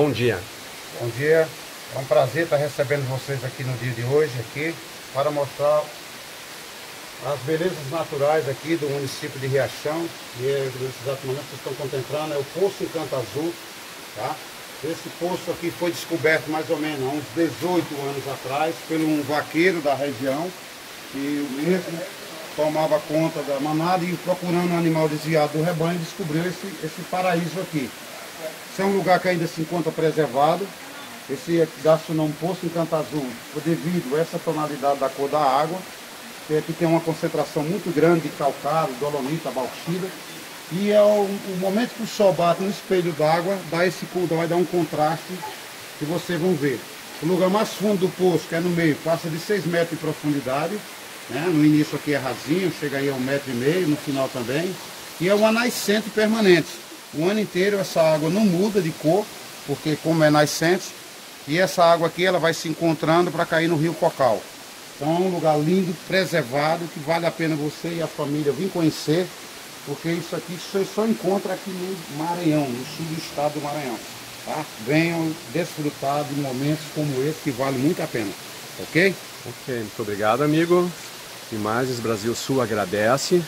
Bom dia. Bom dia. É um prazer estar recebendo vocês aqui no dia de hoje, aqui, para mostrar as belezas naturais aqui do município de Riachão. E é, nesse exato momento vocês estão contemplando, é o Poço Encanto Azul. Tá? Esse poço aqui foi descoberto mais ou menos há uns 18 anos atrás por um vaqueiro da região, que o mesmo tomava conta da manada e procurando um animal desviado do rebanho descobriu esse, esse paraíso aqui. Esse é um lugar que ainda se encontra preservado. Esse dá-se o nome Poço Encanto Azul devido a essa tonalidade da cor da água que aqui tem uma concentração muito grande de calcário, dolomita, bauxita. E é o, o, momento que o sol bate no espelho d'água, dá esse vai dar um contraste que vocês vão ver. O lugar mais fundo do poço, que é no meio, passa de 6 metros de profundidade. Né? No início aqui é rasinho, chega aí a um metro e meio, no final também. E é uma nascente permanente. O ano inteiro essa água não muda de cor, porque como é nascente, e essa água aqui ela vai se encontrando para cair no rio Cocal. Então é um lugar lindo, preservado, que vale a pena você e a família vir conhecer, porque isso aqui você só encontra aqui no Maranhão, no sul do estado do Maranhão. Tá? Venham desfrutar de momentos como esse que vale muito a pena. Ok? Ok, muito obrigado amigo. Imagens Brasil Sul agradece.